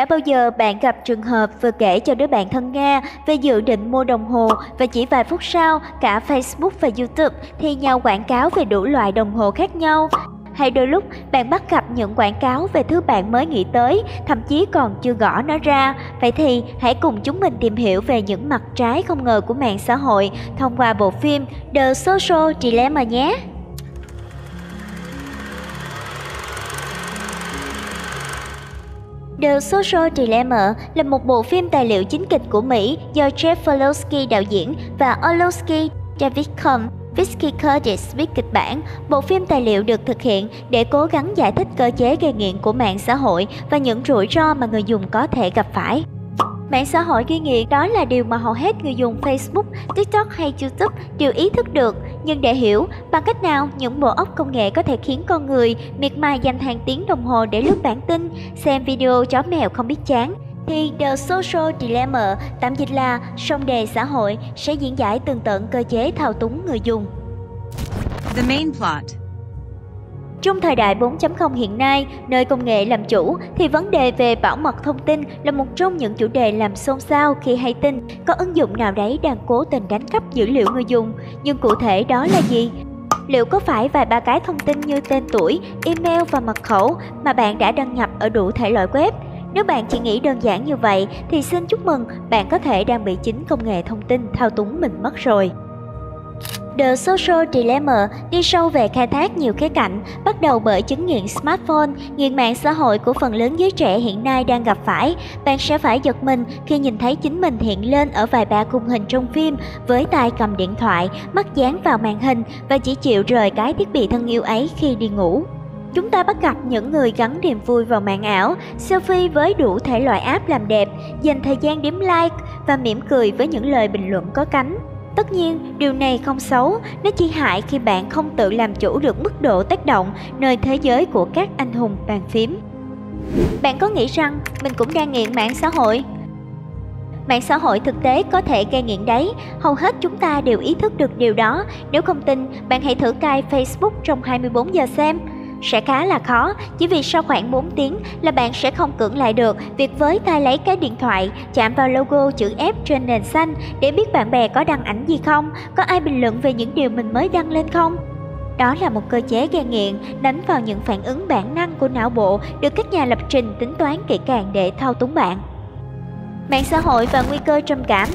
Đã bao giờ bạn gặp trường hợp vừa kể cho đứa bạn thân nghe về dự định mua đồng hồ và chỉ vài phút sau cả Facebook và YouTube thì nhau quảng cáo về đủ loại đồng hồ khác nhau? Hay đôi lúc bạn bắt gặp những quảng cáo về thứ bạn mới nghĩ tới, thậm chí còn chưa gõ nó ra. Vậy thì hãy cùng chúng mình tìm hiểu về những mặt trái không ngờ của mạng xã hội thông qua bộ phim The Social Dilemma nhé. The Social Dilemma là một bộ phim tài liệu chính kịch của Mỹ do Jeff Falowski đạo diễn và Orlowski David Cohn Vicky Curtis viết kịch bản, bộ phim tài liệu được thực hiện để cố gắng giải thích cơ chế gây nghiện của mạng xã hội và những rủi ro mà người dùng có thể gặp phải. Mạng xã hội gây nghiện đó là điều mà hầu hết người dùng Facebook, TikTok hay YouTube đều ý thức được. Nhưng để hiểu bằng cách nào những bộ óc công nghệ có thể khiến con người miệt mài dành hàng tiếng đồng hồ để lướt bản tin, xem video chó mèo không biết chán, thì The Social Dilemma, tạm dịch là sông đề xã hội, sẽ diễn giải tường tận cơ chế thao túng người dùng. The main plot trong thời đại 4.0 hiện nay, nơi công nghệ làm chủ, thì vấn đề về bảo mật thông tin là một trong những chủ đề làm xôn xao khi hay tin có ứng dụng nào đấy đang cố tình đánh cắp dữ liệu người dùng. Nhưng cụ thể đó là gì? Liệu có phải vài ba cái thông tin như tên tuổi, email và mật khẩu mà bạn đã đăng nhập ở đủ thể loại web? Nếu bạn chỉ nghĩ đơn giản như vậy thì xin chúc mừng, bạn có thể đang bị chính công nghệ thông tin thao túng mình mất rồi. The Social Dilemma đi sâu về khai thác nhiều khía cạnh, bắt đầu bởi chứng nghiện smartphone, nghiện mạng xã hội của phần lớn giới trẻ hiện nay đang gặp phải. Bạn sẽ phải giật mình khi nhìn thấy chính mình hiện lên ở vài ba khung hình trong phim với tay cầm điện thoại, mắt dán vào màn hình và chỉ chịu rời cái thiết bị thân yêu ấy khi đi ngủ. Chúng ta bắt gặp những người gắn niềm vui vào mạng ảo, selfie với đủ thể loại app làm đẹp, dành thời gian điểm like và mỉm cười với những lời bình luận có cánh. Tất nhiên, điều này không xấu, nó chỉ hại khi bạn không tự làm chủ được mức độ tác động nơi thế giới của các anh hùng bàn phím. Bạn có nghĩ rằng mình cũng đang nghiện mạng xã hội? Mạng xã hội thực tế có thể gây nghiện đấy, hầu hết chúng ta đều ý thức được điều đó. Nếu không tin, bạn hãy thử cai Facebook trong 24 giờ xem sẽ khá là khó chỉ vì sau khoảng 4 tiếng là bạn sẽ không cưỡng lại được việc với tay lấy cái điện thoại chạm vào logo chữ F trên nền xanh để biết bạn bè có đăng ảnh gì không, có ai bình luận về những điều mình mới đăng lên không. Đó là một cơ chế gây nghiện đánh vào những phản ứng bản năng của não bộ được các nhà lập trình tính toán kỹ càng để thao túng bạn. Mạng xã hội và nguy cơ trầm cảm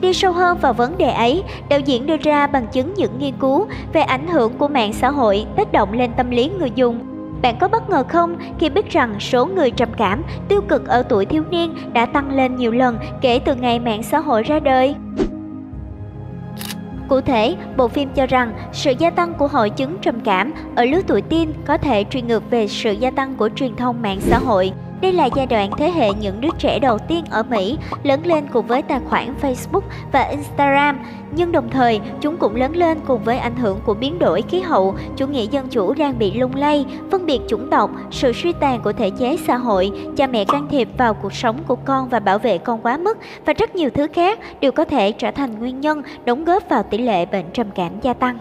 Đi sâu hơn vào vấn đề ấy, đạo diễn đưa ra bằng chứng những nghiên cứu về ảnh hưởng của mạng xã hội tác động lên tâm lý người dùng. Bạn có bất ngờ không khi biết rằng số người trầm cảm, tiêu cực ở tuổi thiếu niên đã tăng lên nhiều lần kể từ ngày mạng xã hội ra đời? Cụ thể, bộ phim cho rằng sự gia tăng của hội chứng trầm cảm ở lứa tuổi teen có thể truy ngược về sự gia tăng của truyền thông mạng xã hội. Đây là giai đoạn thế hệ những đứa trẻ đầu tiên ở Mỹ lớn lên cùng với tài khoản Facebook và Instagram, nhưng đồng thời chúng cũng lớn lên cùng với ảnh hưởng của biến đổi khí hậu, chủ nghĩa dân chủ đang bị lung lay, phân biệt chủng tộc, sự suy tàn của thể chế xã hội, cha mẹ can thiệp vào cuộc sống của con và bảo vệ con quá mức và rất nhiều thứ khác đều có thể trở thành nguyên nhân đóng góp vào tỷ lệ bệnh trầm cảm gia tăng.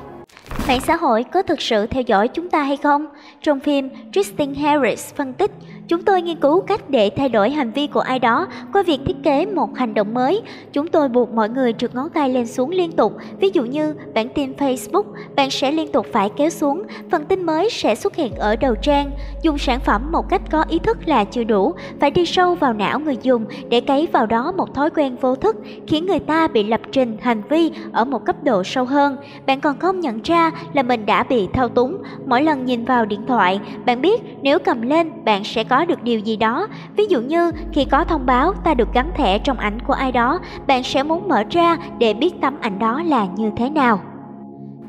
Mạng xã hội có thực sự theo dõi chúng ta hay không? Trong phim, Tristan Harris phân tích, chúng tôi nghiên cứu cách để thay đổi hành vi của ai đó qua việc thiết kế một hành động mới. Chúng tôi buộc mọi người trượt ngón tay lên xuống liên tục. Ví dụ như bản tin Facebook, bạn sẽ liên tục phải kéo xuống, phần tin mới sẽ xuất hiện ở đầu trang. Dùng sản phẩm một cách có ý thức là chưa đủ, phải đi sâu vào não người dùng để cấy vào đó một thói quen vô thức, khiến người ta bị lập trình hành vi ở một cấp độ sâu hơn. Bạn còn không nhận ra là mình đã bị thao túng. Mỗi lần nhìn vào điện thoại, bạn biết nếu cầm lên bạn sẽ có có được điều gì đó. Ví dụ như khi có thông báo ta được gắn thẻ trong ảnh của ai đó, bạn sẽ muốn mở ra để biết tấm ảnh đó là như thế nào.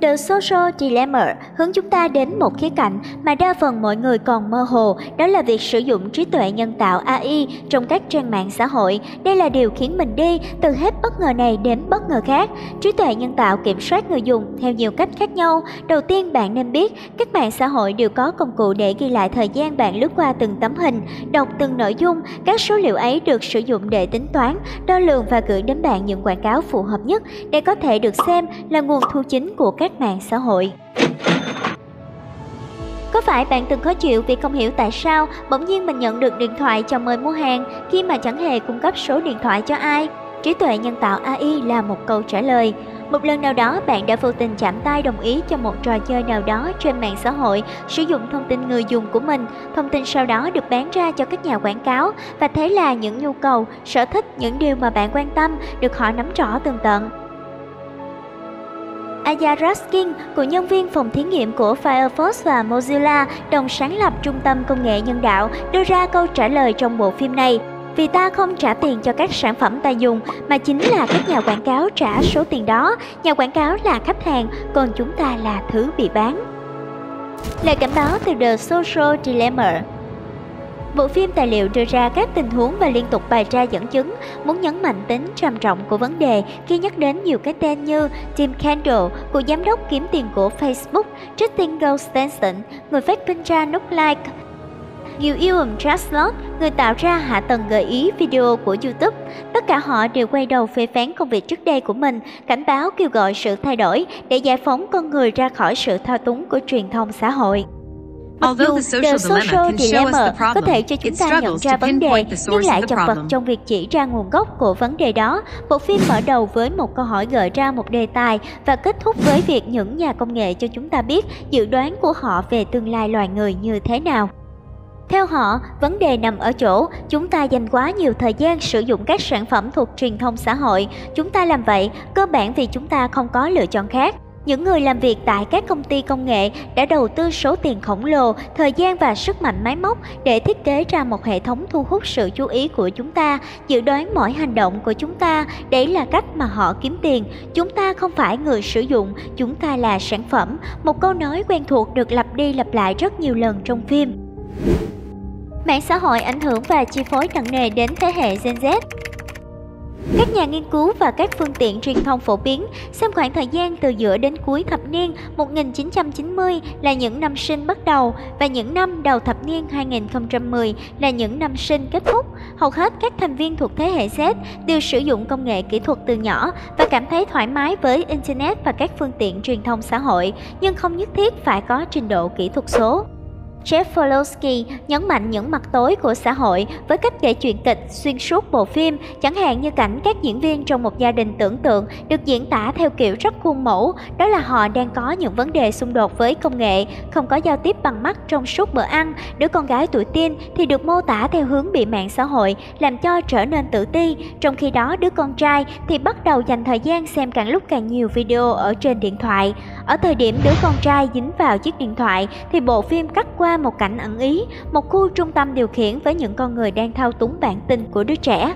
The Social Dilemma hướng chúng ta đến một khía cạnh mà đa phần mọi người còn mơ hồ, đó là việc sử dụng trí tuệ nhân tạo AI trong các trang mạng xã hội. Đây là điều khiến mình đi từ hết bất ngờ này đến bất ngờ khác. Trí tuệ nhân tạo kiểm soát người dùng theo nhiều cách khác nhau. Đầu tiên bạn nên biết, các mạng xã hội đều có công cụ để ghi lại thời gian bạn lướt qua từng tấm hình, đọc từng nội dung. Các số liệu ấy được sử dụng để tính toán, đo lường và gửi đến bạn những quảng cáo phù hợp nhất để có thể được xem là nguồn thu chính của các các mạng xã hội Có phải bạn từng khó chịu vì không hiểu tại sao bỗng nhiên mình nhận được điện thoại chào mời mua hàng khi mà chẳng hề cung cấp số điện thoại cho ai? Trí tuệ nhân tạo AI là một câu trả lời. Một lần nào đó bạn đã vô tình chạm tay đồng ý cho một trò chơi nào đó trên mạng xã hội sử dụng thông tin người dùng của mình. Thông tin sau đó được bán ra cho các nhà quảng cáo và thế là những nhu cầu, sở thích, những điều mà bạn quan tâm được họ nắm rõ tường tận. Aya Raskin, cựu nhân viên phòng thí nghiệm của Firefox và Mozilla, đồng sáng lập Trung tâm Công nghệ Nhân đạo, đưa ra câu trả lời trong bộ phim này. Vì ta không trả tiền cho các sản phẩm ta dùng mà chính là các nhà quảng cáo trả số tiền đó. Nhà quảng cáo là khách hàng, còn chúng ta là thứ bị bán. Lời cảnh báo từ The Social Dilemma Bộ phim tài liệu đưa ra các tình huống và liên tục bày ra dẫn chứng, muốn nhấn mạnh tính trầm trọng của vấn đề khi nhắc đến nhiều cái tên như Tim Kendall, cựu giám đốc kiếm tiền của Facebook, Justin Goldstenson, người phát minh ra nút like, Nhiều Ewan Traslot, người tạo ra hạ tầng gợi ý video của YouTube. Tất cả họ đều quay đầu phê phán công việc trước đây của mình, cảnh báo kêu gọi sự thay đổi để giải phóng con người ra khỏi sự thao túng của truyền thông xã hội. Mặc dù The Social Dilemma có thể cho chúng ta nhận ra vấn đề, nhưng lại chật vật trong việc chỉ ra nguồn gốc của vấn đề đó. Bộ phim mở đầu với một câu hỏi gợi ra một đề tài và kết thúc với việc những nhà công nghệ cho chúng ta biết dự đoán của họ về tương lai loài người như thế nào. Theo họ, vấn đề nằm ở chỗ chúng ta dành quá nhiều thời gian sử dụng các sản phẩm thuộc truyền thông xã hội. Chúng ta làm vậy cơ bản vì chúng ta không có lựa chọn khác. Những người làm việc tại các công ty công nghệ đã đầu tư số tiền khổng lồ, thời gian và sức mạnh máy móc để thiết kế ra một hệ thống thu hút sự chú ý của chúng ta, dự đoán mọi hành động của chúng ta. Đấy là cách mà họ kiếm tiền. Chúng ta không phải người sử dụng, chúng ta là sản phẩm. Một câu nói quen thuộc được lặp đi lặp lại rất nhiều lần trong phim. Mạng xã hội ảnh hưởng và chi phối nặng nề đến thế hệ Gen Z. Các nhà nghiên cứu và các phương tiện truyền thông phổ biến xem khoảng thời gian từ giữa đến cuối thập niên 1990 là những năm sinh bắt đầu và những năm đầu thập niên 2010 là những năm sinh kết thúc. Hầu hết các thành viên thuộc thế hệ Z đều sử dụng công nghệ kỹ thuật từ nhỏ và cảm thấy thoải mái với Internet và các phương tiện truyền thông xã hội, nhưng không nhất thiết phải có trình độ kỹ thuật số. Jeff Folowski nhấn mạnh những mặt tối của xã hội với cách kể chuyện kịch xuyên suốt bộ phim, chẳng hạn như cảnh các diễn viên trong một gia đình tưởng tượng được diễn tả theo kiểu rất khuôn mẫu, đó là họ đang có những vấn đề xung đột với công nghệ, không có giao tiếp bằng mắt trong suốt bữa ăn, đứa con gái tuổi teen thì được mô tả theo hướng bị mạng xã hội làm cho trở nên tự ti, trong khi đó đứa con trai thì bắt đầu dành thời gian xem càng lúc càng nhiều video ở trên điện thoại. Ở thời điểm đứa con trai dính vào chiếc điện thoại thì bộ phim cắt qua một cảnh ẩn ý, một khu trung tâm điều khiển với những con người đang thao túng bản tin của đứa trẻ.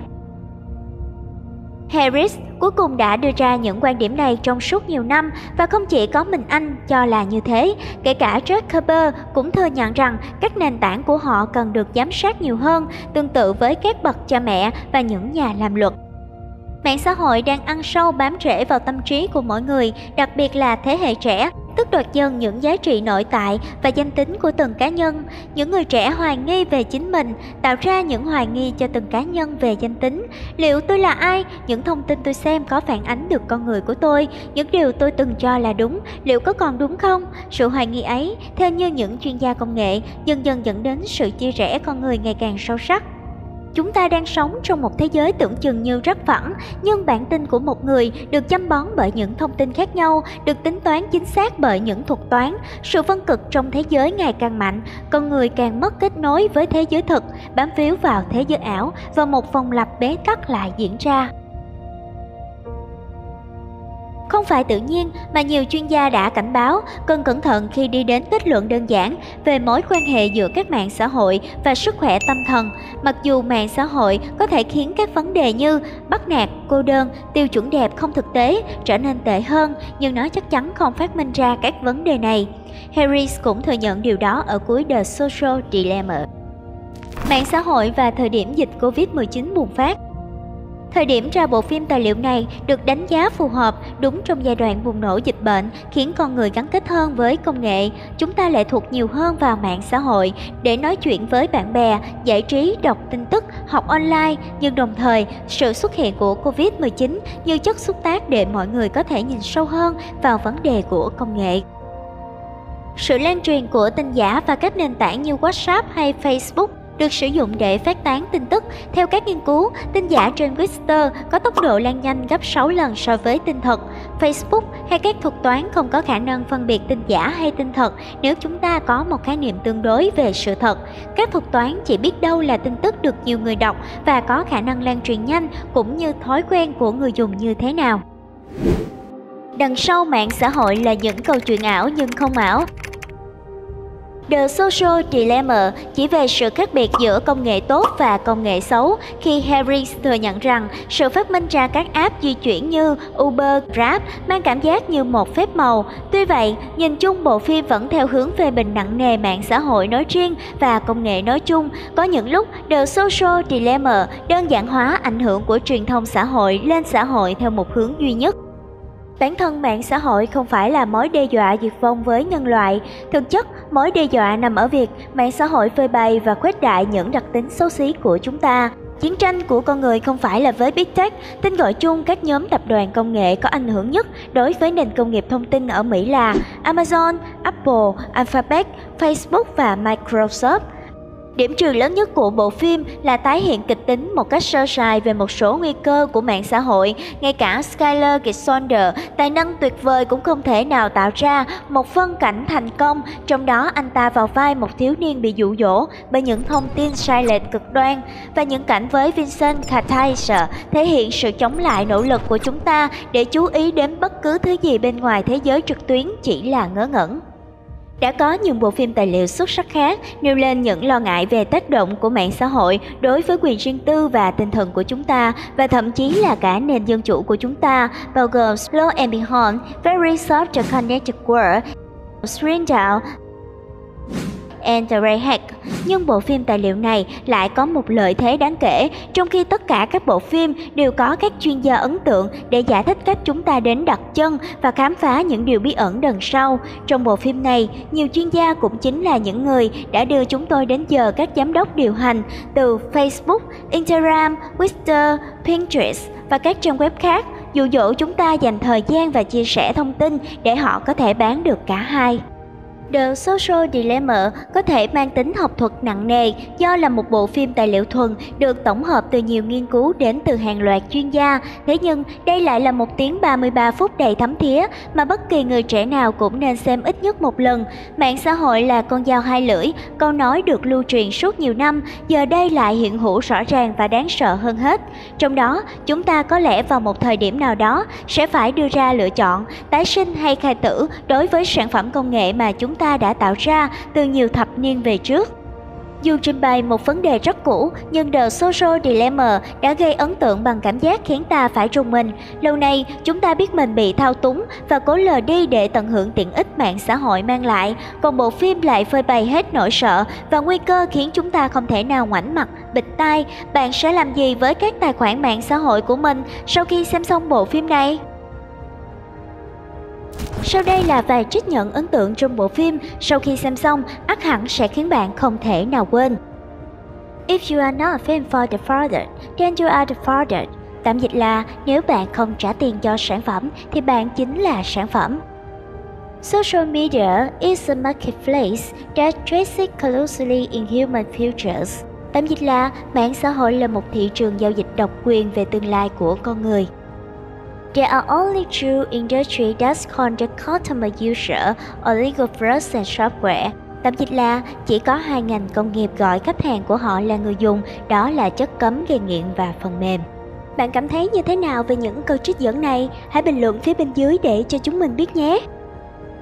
Harris cuối cùng đã đưa ra những quan điểm này trong suốt nhiều năm và không chỉ có mình anh cho là như thế, kể cả Jack Kerber cũng thừa nhận rằng các nền tảng của họ cần được giám sát nhiều hơn, tương tự với các bậc cha mẹ và những nhà làm luật. Mạng xã hội đang ăn sâu bám rễ vào tâm trí của mỗi người, đặc biệt là thế hệ trẻ, tức đoạt dần những giá trị nội tại và danh tính của từng cá nhân. Những người trẻ hoài nghi về chính mình, tạo ra những hoài nghi cho từng cá nhân về danh tính. Liệu tôi là ai? Những thông tin tôi xem có phản ánh được con người của tôi? Những điều tôi từng cho là đúng, liệu có còn đúng không? Sự hoài nghi ấy, theo như những chuyên gia công nghệ, dần dần dẫn đến sự chia rẽ con người ngày càng sâu sắc. Chúng ta đang sống trong một thế giới tưởng chừng như rất phẳng, nhưng bản tin của một người được chăm bón bởi những thông tin khác nhau, được tính toán chính xác bởi những thuật toán. Sự phân cực trong thế giới ngày càng mạnh, con người càng mất kết nối với thế giới thực, bám víu vào thế giới ảo và một vòng lặp bế tắc lại diễn ra. Không phải tự nhiên mà nhiều chuyên gia đã cảnh báo cần cẩn thận khi đi đến kết luận đơn giản về mối quan hệ giữa các mạng xã hội và sức khỏe tâm thần. Mặc dù mạng xã hội có thể khiến các vấn đề như bắt nạt, cô đơn, tiêu chuẩn đẹp không thực tế trở nên tệ hơn, nhưng nó chắc chắn không phát minh ra các vấn đề này. Harris cũng thừa nhận điều đó ở cuối The Social Dilemma. Mạng xã hội và thời điểm dịch Covid-19 bùng phát Thời điểm ra bộ phim tài liệu này được đánh giá phù hợp đúng trong giai đoạn bùng nổ dịch bệnh, khiến con người gắn kết hơn với công nghệ. Chúng ta lệ thuộc nhiều hơn vào mạng xã hội để nói chuyện với bạn bè, giải trí, đọc tin tức, học online, nhưng đồng thời sự xuất hiện của Covid-19 như chất xúc tác để mọi người có thể nhìn sâu hơn vào vấn đề của công nghệ. Sự lan truyền của tin giả và các nền tảng như WhatsApp hay Facebook được sử dụng để phát tán tin tức. Theo các nghiên cứu, tin giả trên Twitter có tốc độ lan nhanh gấp 6 lần so với tin thật. Facebook hay các thuật toán không có khả năng phân biệt tin giả hay tin thật nếu chúng ta có một khái niệm tương đối về sự thật. Các thuật toán chỉ biết đâu là tin tức được nhiều người đọc và có khả năng lan truyền nhanh cũng như thói quen của người dùng như thế nào. Đằng sau mạng xã hội là những câu chuyện ảo nhưng không ảo. The Social Dilemma chỉ về sự khác biệt giữa công nghệ tốt và công nghệ xấu khi Harris thừa nhận rằng sự phát minh ra các app di chuyển như Uber, Grab mang cảm giác như một phép màu. Tuy vậy, nhìn chung bộ phim vẫn theo hướng phê bình nặng nề mạng xã hội nói riêng và công nghệ nói chung. Có những lúc The Social Dilemma đơn giản hóa ảnh hưởng của truyền thông xã hội lên xã hội theo một hướng duy nhất. Bản thân mạng xã hội không phải là mối đe dọa diệt vong với nhân loại. Thực chất, mối đe dọa nằm ở việc mạng xã hội phơi bày và khuếch đại những đặc tính xấu xí của chúng ta. Chiến tranh của con người không phải là với Big Tech, tên gọi chung các nhóm tập đoàn công nghệ có ảnh hưởng nhất đối với nền công nghiệp thông tin ở Mỹ là Amazon, Apple, Alphabet, Facebook và Microsoft. Điểm trừ lớn nhất của bộ phim là tái hiện kịch tính một cách sơ sài về một số nguy cơ của mạng xã hội. Ngay cả Skyler Gisonder, tài năng tuyệt vời cũng không thể nào tạo ra một phân cảnh thành công, trong đó anh ta vào vai một thiếu niên bị dụ dỗ bởi những thông tin sai lệch cực đoan. Và những cảnh với Vincent Cathaiser thể hiện sự chống lại nỗ lực của chúng ta để chú ý đến bất cứ thứ gì bên ngoài thế giới trực tuyến chỉ là ngớ ngẩn. Đã có nhiều bộ phim tài liệu xuất sắc khác nêu lên những lo ngại về tác động của mạng xã hội đối với quyền riêng tư và tinh thần của chúng ta và thậm chí là cả nền dân chủ của chúng ta, bao gồm Slow and Behold, Very Soft the Connected World, Swindown, and the Ray Hack. Nhưng bộ phim tài liệu này lại có một lợi thế đáng kể, trong khi tất cả các bộ phim đều có các chuyên gia ấn tượng để giải thích cách chúng ta đến đặt chân và khám phá những điều bí ẩn đằng sau. Trong bộ phim này, nhiều chuyên gia cũng chính là những người đã đưa chúng tôi đến giờ các giám đốc điều hành từ Facebook, Instagram, Twitter, Pinterest và các trang web khác dụ dỗ chúng ta dành thời gian và chia sẻ thông tin để họ có thể bán được cả hai. The Social Dilemma có thể mang tính học thuật nặng nề do là một bộ phim tài liệu thuần được tổng hợp từ nhiều nghiên cứu đến từ hàng loạt chuyên gia. Thế nhưng đây lại là một tiếng 33 phút đầy thấm thía mà bất kỳ người trẻ nào cũng nên xem ít nhất một lần. Mạng xã hội là con dao hai lưỡi, câu nói được lưu truyền suốt nhiều năm, giờ đây lại hiện hữu rõ ràng và đáng sợ hơn hết. Trong đó, chúng ta có lẽ vào một thời điểm nào đó sẽ phải đưa ra lựa chọn tái sinh hay khai tử đối với sản phẩm công nghệ mà chúng ta ta đã tạo ra từ nhiều thập niên về trước. Dù trình bày một vấn đề rất cũ, nhưng The Social Dilemma đã gây ấn tượng bằng cảm giác khiến ta phải rùng mình. Lâu nay, chúng ta biết mình bị thao túng và cố lờ đi để tận hưởng tiện ích mạng xã hội mang lại, còn bộ phim lại phơi bày hết nỗi sợ và nguy cơ khiến chúng ta không thể nào ngoảnh mặt, bịt tai. Bạn sẽ làm gì với các tài khoản mạng xã hội của mình sau khi xem xong bộ phim này? Sau đây là vài trích nhận ấn tượng trong bộ phim sau khi xem xong, ắt hẳn sẽ khiến bạn không thể nào quên. If you are not a fan for the product, then you are the product. Tạm dịch là nếu bạn không trả tiền cho sản phẩm thì bạn chính là sản phẩm. Social media is a marketplace that traces closely in human futures. Tạm dịch là mạng xã hội là một thị trường giao dịch độc quyền về tương lai của con người. There are only two industries that call the customer user or legal first and software. Tạm dịch là chỉ có hai ngành công nghiệp gọi khách hàng của họ là người dùng, đó là chất cấm gây nghiện và phần mềm. Bạn cảm thấy như thế nào về những câu trích dẫn này? Hãy bình luận phía bên dưới để cho chúng mình biết nhé!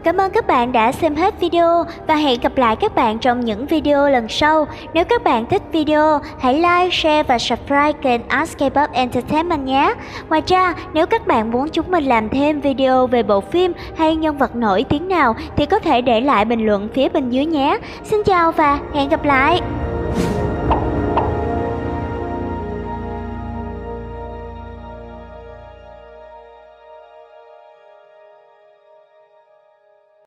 Cảm ơn các bạn đã xem hết video và hẹn gặp lại các bạn trong những video lần sau. Nếu các bạn thích video, hãy like, share và subscribe kênh Ask K-pop Entertainment nhé. Ngoài ra, nếu các bạn muốn chúng mình làm thêm video về bộ phim hay nhân vật nổi tiếng nào thì có thể để lại bình luận phía bên dưới nhé. Xin chào và hẹn gặp lại!